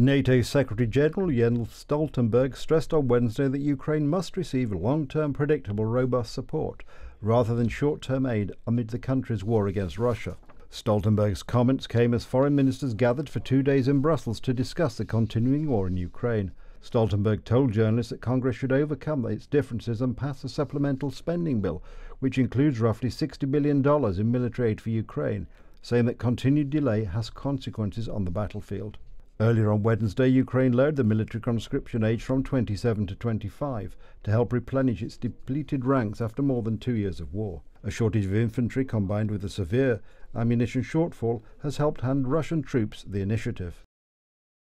NATO Secretary General Jens Stoltenberg stressed on Wednesday that Ukraine must receive long term, predictable, robust support rather than short term aid amid the country's war against Russia. Stoltenberg's comments came as foreign ministers gathered for two days in Brussels to discuss the continuing war in Ukraine. Stoltenberg told journalists that Congress should overcome its differences and pass a supplemental spending bill, which includes roughly $60 billion in military aid for Ukraine, saying that continued delay has consequences on the battlefield. Earlier on Wednesday, Ukraine lowered the military conscription age from 27 to 25 to help replenish its depleted ranks after more than two years of war. A shortage of infantry combined with a severe ammunition shortfall has helped hand Russian troops the initiative.